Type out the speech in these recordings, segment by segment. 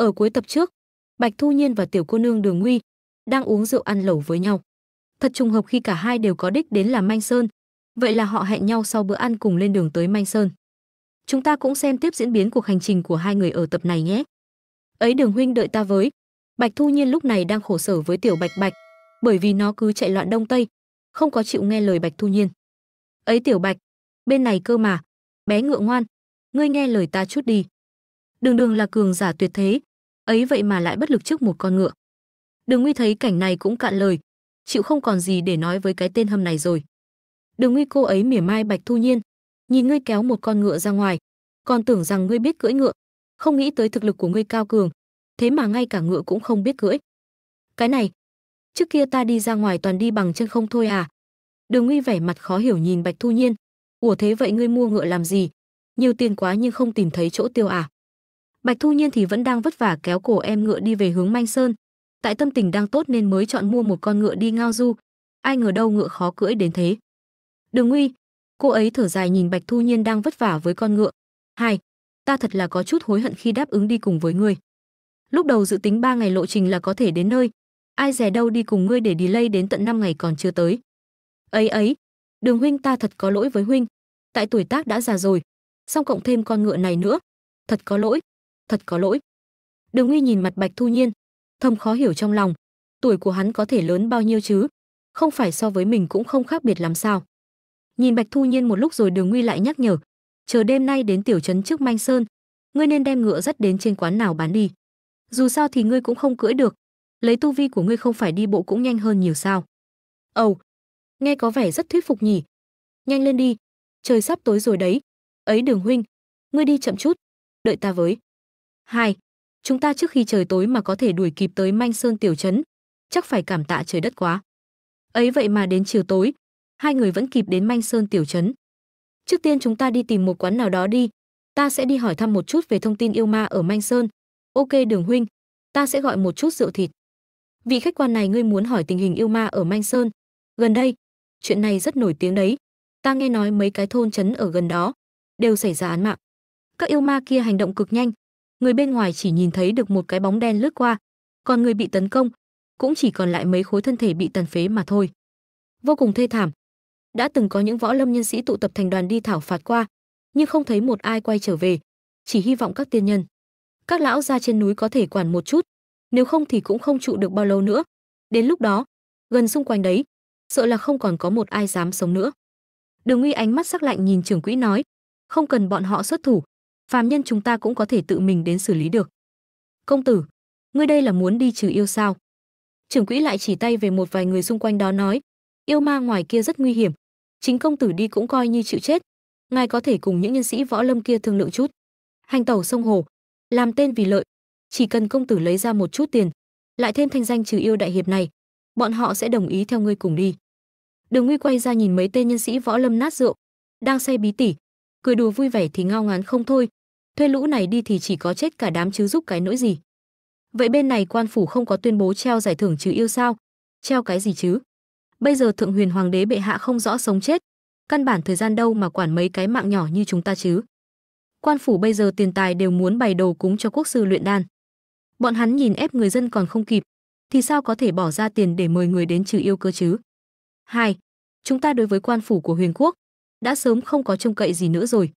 Ở cuối tập trước, Bạch Thu Nhiên và tiểu cô nương Đường Nguy đang uống rượu ăn lẩu với nhau. Thật trùng hợp khi cả hai đều có đích đến là Manh Sơn, vậy là họ hẹn nhau sau bữa ăn cùng lên đường tới Manh Sơn. Chúng ta cũng xem tiếp diễn biến cuộc hành trình của hai người ở tập này nhé. Ấy Đường huynh đợi ta với. Bạch Thu Nhiên lúc này đang khổ sở với tiểu Bạch Bạch, bởi vì nó cứ chạy loạn đông tây, không có chịu nghe lời Bạch Thu Nhiên. Ấy tiểu Bạch, bên này cơ mà, bé ngựa ngoan, ngươi nghe lời ta chút đi. Đường Đường là cường giả tuyệt thế, ấy vậy mà lại bất lực trước một con ngựa. Đường Nguy thấy cảnh này cũng cạn lời, chịu không còn gì để nói với cái tên hâm này rồi. Đường Nguy cô ấy mỉa mai Bạch Thu Nhiên, nhìn ngươi kéo một con ngựa ra ngoài, còn tưởng rằng ngươi biết cưỡi ngựa, không nghĩ tới thực lực của ngươi cao cường, thế mà ngay cả ngựa cũng không biết cưỡi. Cái này, trước kia ta đi ra ngoài toàn đi bằng chân không thôi à? Đường Nguy vẻ mặt khó hiểu nhìn Bạch Thu Nhiên, "Ủa thế vậy ngươi mua ngựa làm gì? Nhiều tiền quá nhưng không tìm thấy chỗ tiêu à?" Bạch Thu Nhiên thì vẫn đang vất vả kéo cổ em ngựa đi về hướng Manh Sơn, tại tâm tình đang tốt nên mới chọn mua một con ngựa đi ngao du, ai ngờ đâu ngựa khó cưỡi đến thế. Đường Nguy, cô ấy thở dài nhìn Bạch Thu Nhiên đang vất vả với con ngựa. Hai, ta thật là có chút hối hận khi đáp ứng đi cùng với ngươi. Lúc đầu dự tính ba ngày lộ trình là có thể đến nơi, ai dè đâu đi cùng ngươi để delay đến tận 5 ngày còn chưa tới. Ấy ấy, Đường huynh ta thật có lỗi với huynh, tại tuổi tác đã già rồi, song cộng thêm con ngựa này nữa, thật có lỗi, thật có lỗi. Đường Uy nhìn mặt Bạch Thu Nhiên, thầm khó hiểu trong lòng, tuổi của hắn có thể lớn bao nhiêu chứ? Không phải so với mình cũng không khác biệt làm sao? Nhìn Bạch Thu Nhiên một lúc rồi Đường Uy lại nhắc nhở, chờ đêm nay đến tiểu trấn trước Manh Sơn, ngươi nên đem ngựa dắt đến trên quán nào bán đi. Dù sao thì ngươi cũng không cưỡi được, lấy tu vi của ngươi không phải đi bộ cũng nhanh hơn nhiều sao? Ầu, oh, nghe có vẻ rất thuyết phục nhỉ. Nhanh lên đi, trời sắp tối rồi đấy. Ấy Đường huynh, ngươi đi chậm chút, đợi ta với. Hai, chúng ta trước khi trời tối mà có thể đuổi kịp tới Manh Sơn tiểu trấn, chắc phải cảm tạ trời đất quá. Ấy vậy mà đến chiều tối, hai người vẫn kịp đến Manh Sơn tiểu trấn. Trước tiên chúng ta đi tìm một quán nào đó đi, ta sẽ đi hỏi thăm một chút về thông tin yêu ma ở Manh Sơn. Ok Đường huynh, ta sẽ gọi một chút rượu thịt. Vị khách quan này ngươi muốn hỏi tình hình yêu ma ở Manh Sơn. Gần đây, chuyện này rất nổi tiếng đấy. Ta nghe nói mấy cái thôn trấn ở gần đó đều xảy ra án mạng. Các yêu ma kia hành động cực nhanh, người bên ngoài chỉ nhìn thấy được một cái bóng đen lướt qua, còn người bị tấn công cũng chỉ còn lại mấy khối thân thể bị tàn phế mà thôi. Vô cùng thê thảm. Đã từng có những võ lâm nhân sĩ tụ tập thành đoàn đi thảo phạt qua, nhưng không thấy một ai quay trở về, chỉ hy vọng các tiên nhân, các lão gia trên núi có thể quản một chút, nếu không thì cũng không trụ được bao lâu nữa. Đến lúc đó, gần xung quanh đấy, sợ là không còn có một ai dám sống nữa. Đường Nguy ánh mắt sắc lạnh nhìn trưởng quỹ nói, không cần bọn họ xuất thủ, phàm nhân chúng ta cũng có thể tự mình đến xử lý được. Công tử, ngươi đây là muốn đi trừ yêu sao? Trưởng quỹ lại chỉ tay về một vài người xung quanh đó nói, yêu ma ngoài kia rất nguy hiểm, chính công tử đi cũng coi như chịu chết. Ngài có thể cùng những nhân sĩ võ lâm kia thương lượng chút. Hành tẩu sông hồ, làm tên vì lợi, chỉ cần công tử lấy ra một chút tiền, lại thêm thanh danh trừ yêu đại hiệp này, bọn họ sẽ đồng ý theo ngươi cùng đi. Đường Nguy quay ra nhìn mấy tên nhân sĩ võ lâm nát rượu, đang say bí tỉ, cười đùa vui vẻ thì ngao ngán không thôi, thuê lũ này đi thì chỉ có chết cả đám chứ giúp cái nỗi gì. Vậy bên này quan phủ không có tuyên bố treo giải thưởng trừ yêu sao? Treo cái gì chứ? Bây giờ thượng huyền hoàng đế bệ hạ không rõ sống chết, căn bản thời gian đâu mà quản mấy cái mạng nhỏ như chúng ta chứ. Quan phủ bây giờ tiền tài đều muốn bày đồ cúng cho quốc sư luyện đan. Bọn hắn nhìn ép người dân còn không kịp, thì sao có thể bỏ ra tiền để mời người đến trừ yêu cơ chứ? Hai, chúng ta đối với quan phủ của huyền quốc đã sớm không có trông cậy gì nữa rồi.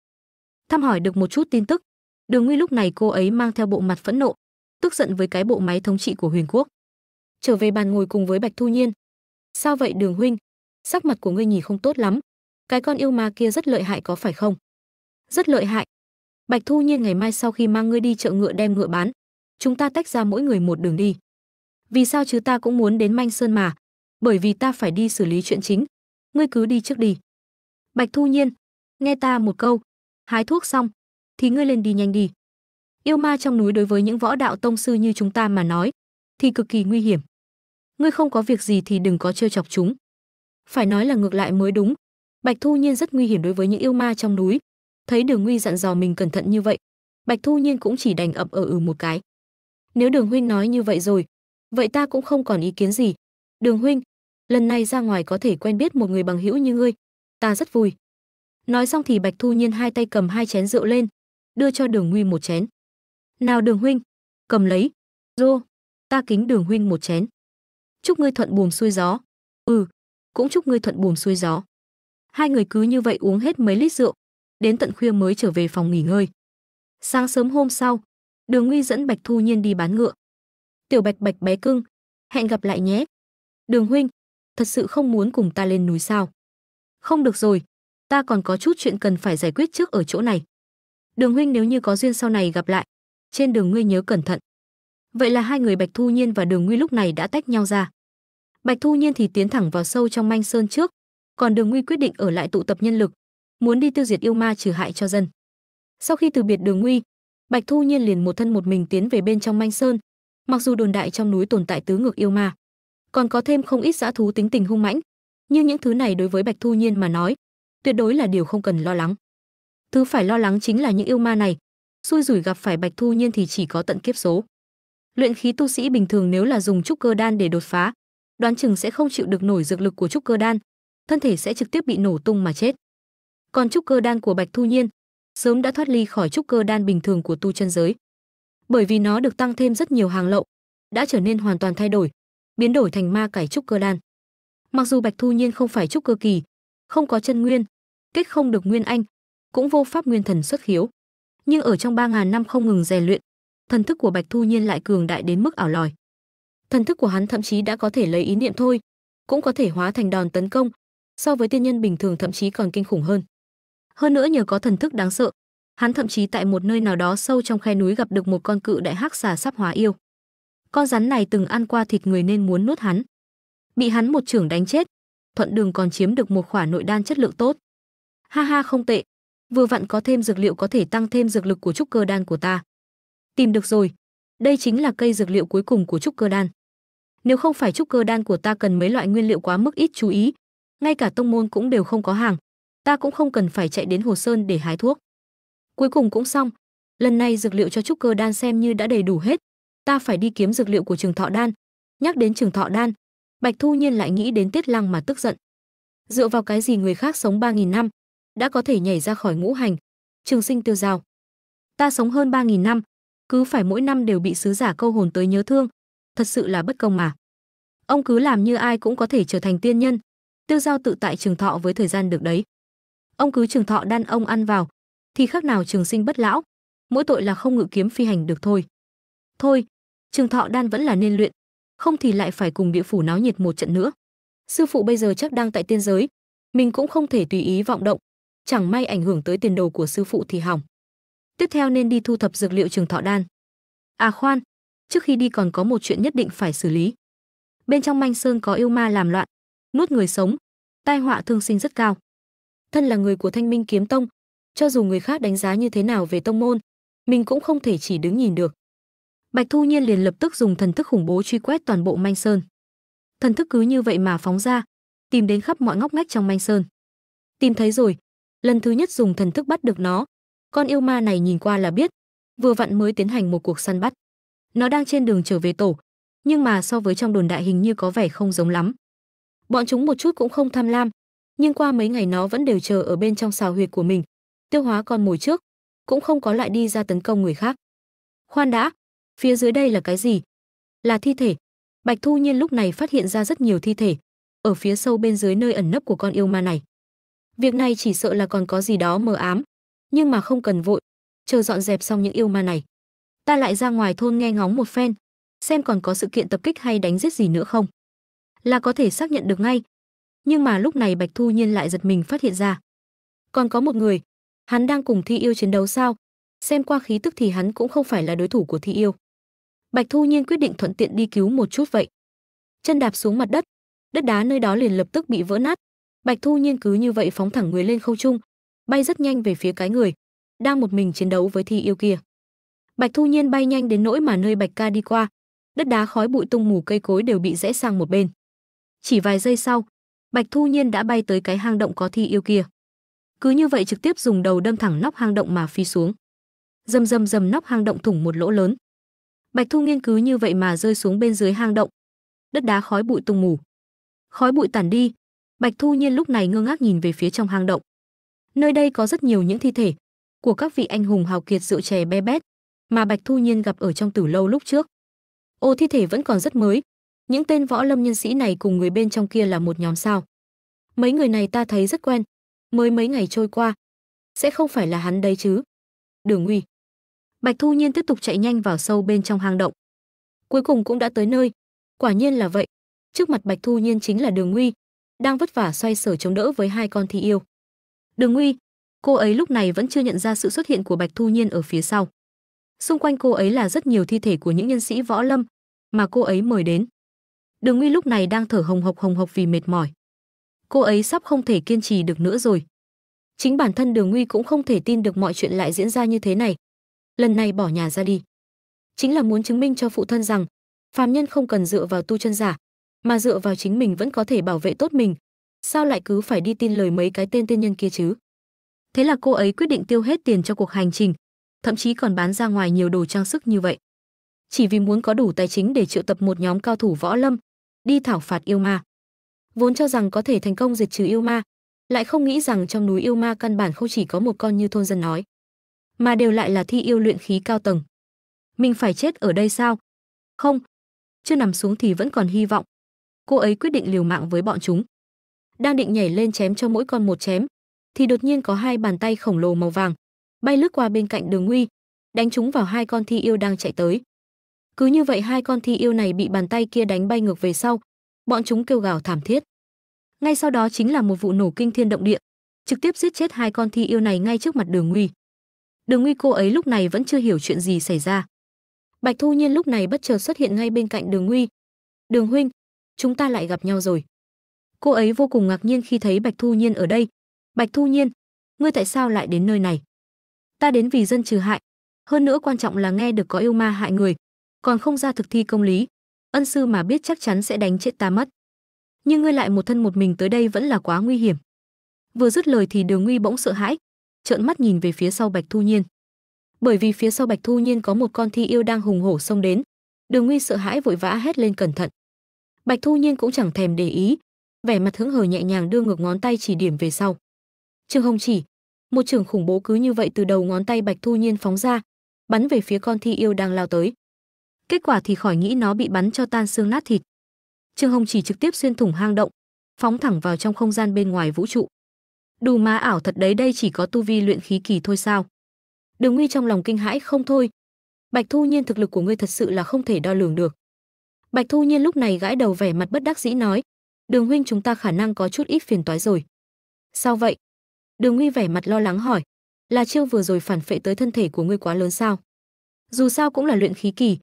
Thăm hỏi được một chút tin tức, Đường Nguy lúc này cô ấy mang theo bộ mặt phẫn nộ, tức giận với cái bộ máy thống trị của Huyền Quốc. Trở về bàn ngồi cùng với Bạch Thu Nhiên. "Sao vậy Đường huynh? Sắc mặt của ngươi nhìn không tốt lắm. Cái con yêu ma kia rất lợi hại có phải không?" "Rất lợi hại. Bạch Thu Nhiên ngày mai sau khi mang ngươi đi chợ ngựa đem ngựa bán, chúng ta tách ra mỗi người một đường đi." "Vì sao chứ ta cũng muốn đến Manh Sơn mà, bởi vì ta phải đi xử lý chuyện chính. Ngươi cứ đi trước đi." Bạch Thu Nhiên, nghe ta một câu, hái thuốc xong, thì ngươi lên đi nhanh đi. Yêu ma trong núi đối với những võ đạo tông sư như chúng ta mà nói, thì cực kỳ nguy hiểm. Ngươi không có việc gì thì đừng có trêu chọc chúng. Phải nói là ngược lại mới đúng. Bạch Thu Nhiên rất nguy hiểm đối với những yêu ma trong núi. Thấy Đường Nguy dặn dò mình cẩn thận như vậy, Bạch Thu Nhiên cũng chỉ đành ậm ở ừ một cái. Nếu Đường huynh nói như vậy rồi, vậy ta cũng không còn ý kiến gì. Đường huynh, lần này ra ngoài có thể quen biết một người bằng hữu như ngươi, ta rất vui. Nói xong thì Bạch Thu Nhiên hai tay cầm hai chén rượu lên, đưa cho Đường huy một chén. "Nào Đường huynh, cầm lấy. Rô, ta kính đường huynh một chén. Chúc ngươi thuận buồm xuôi gió. Ừ, cũng chúc ngươi thuận buồm xuôi gió. Hai người cứ như vậy uống hết mấy lít rượu, đến tận khuya mới trở về phòng nghỉ ngơi. Sáng sớm hôm sau, Đường huy dẫn Bạch Thu Nhiên đi bán ngựa. Tiểu Bạch Bạch bé cưng, hẹn gặp lại nhé. Đường huynh, thật sự không muốn cùng ta lên núi sao? Không được rồi, ta còn có chút chuyện cần phải giải quyết trước ở chỗ này. Đường huynh nếu như có duyên sau này gặp lại, trên đường ngươi nhớ cẩn thận. Vậy là hai người Bạch Thu Nhiên và Đường Nguy lúc này đã tách nhau ra. Bạch Thu Nhiên thì tiến thẳng vào sâu trong manh sơn trước, còn Đường Nguy quyết định ở lại tụ tập nhân lực, muốn đi tiêu diệt yêu ma trừ hại cho dân. Sau khi từ biệt Đường Nguy, Bạch Thu Nhiên liền một thân một mình tiến về bên trong manh sơn. Mặc dù đồn đại trong núi tồn tại tứ ngược yêu ma, còn có thêm không ít dã thú tính tình hung mãnh, nhưng những thứ này đối với Bạch Thu Nhiên mà nói, tuyệt đối là điều không cần lo lắng. Thứ phải lo lắng chính là những yêu ma này, xui rủi gặp phải Bạch Thu Nhiên thì chỉ có tận kiếp số. Luyện khí tu sĩ bình thường nếu là dùng trúc cơ đan để đột phá, đoán chừng sẽ không chịu được nổi dược lực của trúc cơ đan, thân thể sẽ trực tiếp bị nổ tung mà chết. Còn trúc cơ đan của Bạch Thu Nhiên sớm đã thoát ly khỏi trúc cơ đan bình thường của tu chân giới. Bởi vì nó được tăng thêm rất nhiều hàng lậu, đã trở nên hoàn toàn thay đổi, biến đổi thành ma cải trúc cơ đan. Mặc dù Bạch Thu Nhiên không phải trúc cơ kỳ, không có chân nguyên, kết không được nguyên anh, cũng vô pháp nguyên thần xuất khiếu, nhưng ở trong 3000 năm không ngừng rèn luyện, thần thức của Bạch Thu Nhiên lại cường đại đến mức ảo lòi. Thần thức của hắn thậm chí đã có thể lấy ý niệm thôi, cũng có thể hóa thành đòn tấn công, so với tiên nhân bình thường thậm chí còn kinh khủng hơn. Hơn nữa nhờ có thần thức đáng sợ, hắn thậm chí tại một nơi nào đó sâu trong khe núi gặp được một con cự đại hắc xà sắp hóa yêu. Con rắn này từng ăn qua thịt người nên muốn nuốt hắn. Bị hắn một trưởng đánh chết, thuận đường còn chiếm được một khỏa nội đan chất lượng tốt. Ha ha không tệ, vừa vặn có thêm dược liệu có thể tăng thêm dược lực của trúc cơ đan của ta. Tìm được rồi, đây chính là cây dược liệu cuối cùng của trúc cơ đan. Nếu không phải trúc cơ đan của ta cần mấy loại nguyên liệu quá mức ít chú ý, ngay cả tông môn cũng đều không có hàng, ta cũng không cần phải chạy đến Hồ Sơn để hái thuốc. Cuối cùng cũng xong, lần này dược liệu cho trúc cơ đan xem như đã đầy đủ hết, ta phải đi kiếm dược liệu của Trường Thọ đan. Nhắc đến Trường Thọ đan, Bạch Thu Nhiên lại nghĩ đến Tiết Lăng mà tức giận. Dựa vào cái gì người khác sống 3000 năm, đã có thể nhảy ra khỏi ngũ hành, trường sinh tiêu giao. Ta sống hơn 3000 năm, cứ phải mỗi năm đều bị sứ giả câu hồn tới nhớ thương, thật sự là bất công mà. Ông cứ làm như ai cũng có thể trở thành tiên nhân, tiêu giao tự tại trường thọ với thời gian được đấy. Ông cứ trường thọ đan ông ăn vào, thì khác nào trường sinh bất lão, mỗi tội là không ngự kiếm phi hành được thôi. Thôi, trường thọ đan vẫn là nên luyện, không thì lại phải cùng địa phủ náo nhiệt một trận nữa. Sư phụ bây giờ chắc đang tại tiên giới, mình cũng không thể tùy ý vọng động, chẳng may ảnh hưởng tới tiền đồ của sư phụ thì hỏng. Tiếp theo nên đi thu thập dược liệu trường thọ đan. À khoan, trước khi đi còn có một chuyện nhất định phải xử lý. Bên trong manh sơn có yêu ma làm loạn, nuốt người sống, tai họa thương sinh rất cao. Thân là người của Thanh Minh Kiếm Tông, cho dù người khác đánh giá như thế nào về tông môn, mình cũng không thể chỉ đứng nhìn được. Bạch Thu Nhiên liền lập tức dùng thần thức khủng bố truy quét toàn bộ manh sơn. Thần thức cứ như vậy mà phóng ra, tìm đến khắp mọi ngóc ngách trong manh sơn. Tìm thấy rồi, lần thứ nhất dùng thần thức bắt được nó, con yêu ma này nhìn qua là biết, vừa vặn mới tiến hành một cuộc săn bắt. Nó đang trên đường trở về tổ, nhưng mà so với trong đồn đại hình như có vẻ không giống lắm. Bọn chúng một chút cũng không tham lam, nhưng qua mấy ngày nó vẫn đều chờ ở bên trong xào huyệt của mình, tiêu hóa con mồi trước, cũng không có lại đi ra tấn công người khác. Khoan đã, phía dưới đây là cái gì? Là thi thể. Bạch Thu Nhiên lúc này phát hiện ra rất nhiều thi thể, ở phía sâu bên dưới nơi ẩn nấp của con yêu ma này. Việc này chỉ sợ là còn có gì đó mờ ám, nhưng mà không cần vội, chờ dọn dẹp xong những yêu ma này. Ta lại ra ngoài thôn nghe ngóng một phen, xem còn có sự kiện tập kích hay đánh giết gì nữa không. Là có thể xác nhận được ngay. Nhưng mà lúc này Bạch Thu Nhiên lại giật mình phát hiện ra. Còn có một người, hắn đang cùng Thi Yêu chiến đấu sao? Xem qua khí tức thì hắn cũng không phải là đối thủ của Thi Yêu. Bạch Thu Nhiên quyết định thuận tiện đi cứu một chút vậy. Chân đạp xuống mặt đất, đất đá nơi đó liền lập tức bị vỡ nát. Bạch Thu Nhiên cứ như vậy phóng thẳng người lên không trung, bay rất nhanh về phía cái người đang một mình chiến đấu với Thi Yêu kia. Bạch Thu Nhiên bay nhanh đến nỗi mà nơi Bạch Ca đi qua, đất đá khói bụi tung mù cây cối đều bị rẽ sang một bên. Chỉ vài giây sau, Bạch Thu Nhiên đã bay tới cái hang động có Thi Yêu kia. Cứ như vậy trực tiếp dùng đầu đâm thẳng nóc hang động mà phi xuống. Dầm dầm dầm nóc hang động thủng một lỗ lớn. Bạch Thu nhiên cứ như vậy mà rơi xuống bên dưới hang động. Đất đá khói bụi tung mù. Khói bụi tản đi, Bạch Thu Nhiên lúc này ngơ ngác nhìn về phía trong hang động. Nơi đây có rất nhiều những thi thể của các vị anh hùng hào kiệt rượu chè be bét, mà Bạch Thu Nhiên gặp ở trong tử lâu lúc trước. Ô thi thể vẫn còn rất mới, những tên võ lâm nhân sĩ này cùng người bên trong kia là một nhóm sao? Mấy người này ta thấy rất quen, mới mấy ngày trôi qua, sẽ không phải là hắn đấy chứ? Đường Nguy. Bạch Thu Nhiên tiếp tục chạy nhanh vào sâu bên trong hang động. Cuối cùng cũng đã tới nơi, quả nhiên là vậy. Trước mặt Bạch Thu Nhiên chính là Đường Nguy, đang vất vả xoay sở chống đỡ với hai con thi yêu. Đường Nguy, cô ấy lúc này vẫn chưa nhận ra sự xuất hiện của Bạch Thu Nhiên ở phía sau. Xung quanh cô ấy là rất nhiều thi thể của những nhân sĩ võ lâm mà cô ấy mời đến. Đường Nguy lúc này đang thở hồng hộc hồng hộc vì mệt mỏi. Cô ấy sắp không thể kiên trì được nữa rồi. Chính bản thân Đường Nguy cũng không thể tin được mọi chuyện lại diễn ra như thế này. Lần này bỏ nhà ra đi, chính là muốn chứng minh cho phụ thân rằng phàm nhân không cần dựa vào tu chân giả, mà dựa vào chính mình vẫn có thể bảo vệ tốt mình. Sao lại cứ phải đi tin lời mấy cái tên tiên nhân kia chứ? Thế là cô ấy quyết định tiêu hết tiền cho cuộc hành trình, thậm chí còn bán ra ngoài nhiều đồ trang sức như vậy. Chỉ vì muốn có đủ tài chính để triệu tập một nhóm cao thủ võ lâm, đi thảo phạt yêu ma. Vốn cho rằng có thể thành công diệt trừ yêu ma, lại không nghĩ rằng trong núi yêu ma căn bản không chỉ có một con như thôn dân nói, mà đều lại là thi yêu luyện khí cao tầng. Mình phải chết ở đây sao? Không, chưa nằm xuống thì vẫn còn hy vọng. Cô ấy quyết định liều mạng với bọn chúng. Đang định nhảy lên chém cho mỗi con một chém, thì đột nhiên có hai bàn tay khổng lồ màu vàng bay lướt qua bên cạnh Đường Nguy, đánh trúng vào hai con thi yêu đang chạy tới. Cứ như vậy hai con thi yêu này bị bàn tay kia đánh bay ngược về sau, bọn chúng kêu gào thảm thiết. Ngay sau đó chính là một vụ nổ kinh thiên động địa, trực tiếp giết chết hai con thi yêu này ngay trước mặt Đường Nguy. Đường Nguy cô ấy lúc này vẫn chưa hiểu chuyện gì xảy ra. Bạch Thu Nhiên lúc này bất chợt xuất hiện ngay bên cạnh Đường Nguy. "Đường huynh, chúng ta lại gặp nhau rồi." Cô ấy vô cùng ngạc nhiên khi thấy Bạch Thu Nhiên ở đây. "Bạch Thu Nhiên, ngươi tại sao lại đến nơi này?" "Ta đến vì dân trừ hại, hơn nữa quan trọng là nghe được có yêu ma hại người, còn không ra thực thi công lý, ân sư mà biết chắc chắn sẽ đánh chết ta mất. Nhưng ngươi lại một thân một mình tới đây vẫn là quá nguy hiểm." Vừa dứt lời thì Đường Nguy bỗng sợ hãi, trợn mắt nhìn về phía sau Bạch Thu Nhiên. Bởi vì phía sau Bạch Thu Nhiên có một con thi yêu đang hùng hổ xông đến, Đường Nguy sợ hãi vội vã hét lên cẩn thận. Bạch Thu Nhiên cũng chẳng thèm để ý, vẻ mặt hứng hờ nhẹ nhàng đưa ngược ngón tay chỉ điểm về sau. Trương Hồng chỉ, một trường khủng bố cứ như vậy từ đầu ngón tay Bạch Thu Nhiên phóng ra, bắn về phía con thi yêu đang lao tới. Kết quả thì khỏi nghĩ nó bị bắn cho tan xương nát thịt. Trương Hồng chỉ trực tiếp xuyên thủng hang động, phóng thẳng vào trong không gian bên ngoài vũ trụ. Đù má ảo thật đấy đây chỉ có tu vi luyện khí kỳ thôi sao? Đường Nguy trong lòng kinh hãi không thôi. Bạch Thu Nhiên thực lực của ngươi thật sự là không thể đo lường được. Bạch Thu Nhiên lúc này gãi đầu vẻ mặt bất đắc dĩ nói, "Đường huynh chúng ta khả năng có chút ít phiền toái rồi." "Sao vậy?" Đường Nguy vẻ mặt lo lắng hỏi, "Là chiêu vừa rồi phản phệ tới thân thể của ngươi quá lớn sao?" Dù sao cũng là luyện khí kỳ,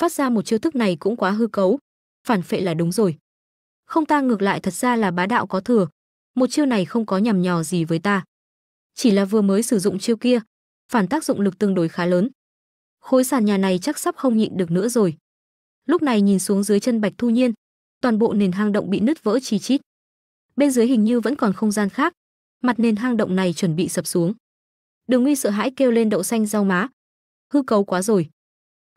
phát ra một chiêu thức này cũng quá hư cấu, phản phệ là đúng rồi. Không ta ngược lại thật ra là bá đạo có thừa, một chiêu này không có nhằm nhò gì với ta. Chỉ là vừa mới sử dụng chiêu kia, phản tác dụng lực tương đối khá lớn. Khối sàn nhà này chắc sắp không nhịn được nữa rồi. Lúc này nhìn xuống dưới chân Bạch Thu Nhiên, toàn bộ nền hang động bị nứt vỡ chi chít. Bên dưới hình như vẫn còn không gian khác, mặt nền hang động này chuẩn bị sập xuống. Đường Nguy sợ hãi kêu lên đậu xanh rau má. Hư cấu quá rồi.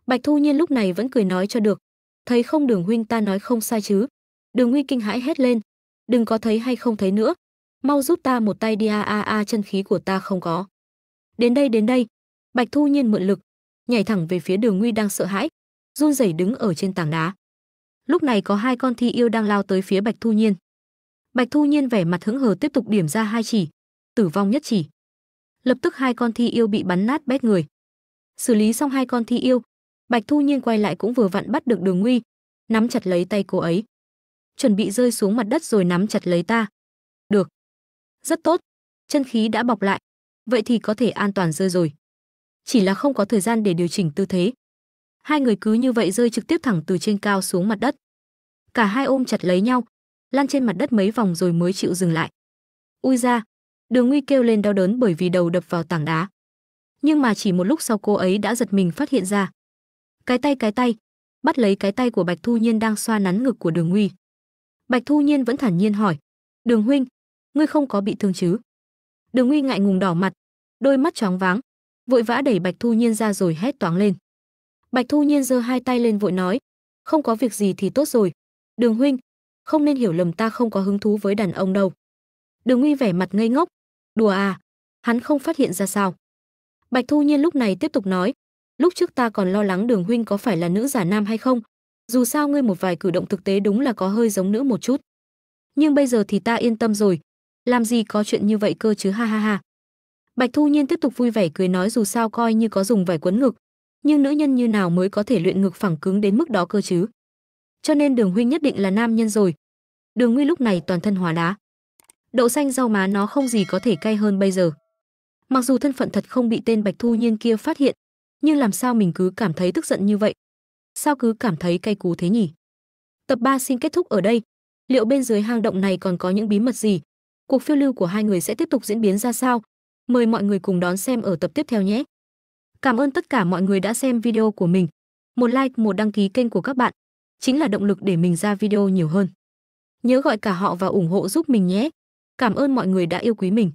Bạch Thu Nhiên lúc này vẫn cười nói cho được, thấy không Đường huynh ta nói không sai chứ? Đường Nguy kinh hãi hét lên, đừng có thấy hay không thấy nữa, mau giúp ta một tay đi a a a chân khí của ta không có. Đến đây đến đây, Bạch Thu Nhiên mượn lực, nhảy thẳng về phía Đường Nguy đang sợ hãi, run rẩy đứng ở trên tảng đá. Lúc này có hai con thi yêu đang lao tới phía Bạch Thu Nhiên. Bạch Thu Nhiên vẻ mặt hững hờ tiếp tục điểm ra hai chỉ, tử vong nhất chỉ. Lập tức hai con thi yêu bị bắn nát bét người. Xử lý xong hai con thi yêu, Bạch Thu Nhiên quay lại cũng vừa vặn bắt được Đường Nguy, nắm chặt lấy tay cô ấy. Chuẩn bị rơi xuống mặt đất rồi nắm chặt lấy ta. Được. Rất tốt, chân khí đã bọc lại, vậy thì có thể an toàn rơi rồi. Chỉ là không có thời gian để điều chỉnh tư thế. Hai người cứ như vậy rơi trực tiếp thẳng từ trên cao xuống mặt đất. Cả hai ôm chặt lấy nhau, lăn trên mặt đất mấy vòng rồi mới chịu dừng lại. Ui ra, Đường Nguy kêu lên đau đớn bởi vì đầu đập vào tảng đá. Nhưng mà chỉ một lúc sau cô ấy đã giật mình phát hiện ra. Cái tay cái tay, bắt lấy cái tay của Bạch Thu Nhiên đang xoa nắn ngực của Đường Nguy. Bạch Thu Nhiên vẫn thản nhiên hỏi, "Đường huynh, ngươi không có bị thương chứ?" Đường Nguy ngại ngùng đỏ mặt, đôi mắt tróng váng, vội vã đẩy Bạch Thu Nhiên ra rồi hét toáng lên. Bạch Thu Nhiên giơ hai tay lên vội nói, "Không có việc gì thì tốt rồi, Đường huynh, không nên hiểu lầm ta không có hứng thú với đàn ông đâu." Đường Nguy vẻ mặt ngây ngốc, "Đùa à, hắn không phát hiện ra sao?" Bạch Thu Nhiên lúc này tiếp tục nói, lúc trước ta còn lo lắng đường huynh có phải là nữ giả nam hay không dù sao ngươi một vài cử động thực tế đúng là có hơi giống nữ một chút nhưng bây giờ thì ta yên tâm rồi làm gì có chuyện như vậy cơ chứ ha ha ha bạch thu nhiên tiếp tục vui vẻ cười nói dù sao coi như có dùng vải quấn ngực nhưng nữ nhân như nào mới có thể luyện ngực phẳng cứng đến mức đó cơ chứ? Cho nên đường huynh nhất định là nam nhân rồi. Đường nguy lúc này toàn thân hóa đá. Đậu xanh rau má nó không gì có thể cay hơn bây giờ. Mặc dù thân phận thật không bị tên bạch thu nhiên kia phát hiện, nhưng làm sao mình cứ cảm thấy tức giận như vậy? Sao cứ cảm thấy cay cú thế nhỉ? Tập 3 xin kết thúc ở đây. Liệu bên dưới hang động này còn có những bí mật gì? Cuộc phiêu lưu của hai người sẽ tiếp tục diễn biến ra sao? Mời mọi người cùng đón xem ở tập tiếp theo nhé cảm ơn tất cả mọi người đã xem video của mình. Một like, một đăng ký kênh của các bạn chính là động lực để mình ra video nhiều hơn. Nhớ gọi cả họ và ủng hộ giúp mình nhé. Cảm ơn mọi người đã yêu quý mình.